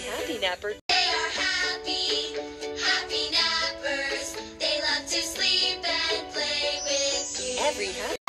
happy napper. They are happy, happy nappers. They love to sleep and play with you. Every happy